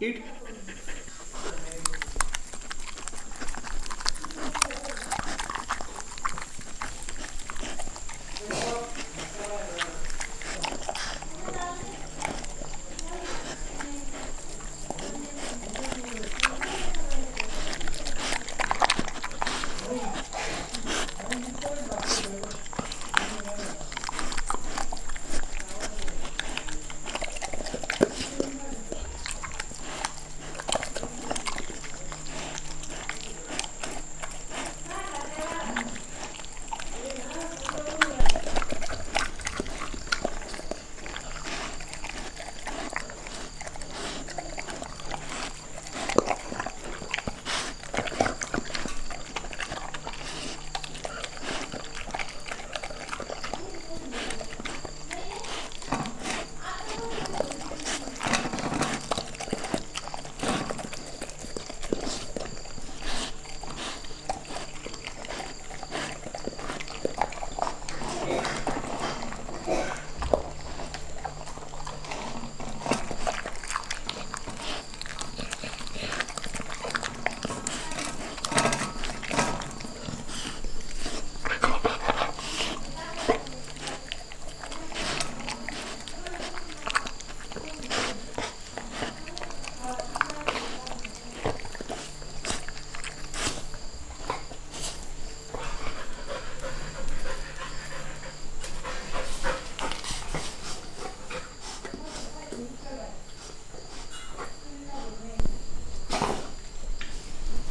it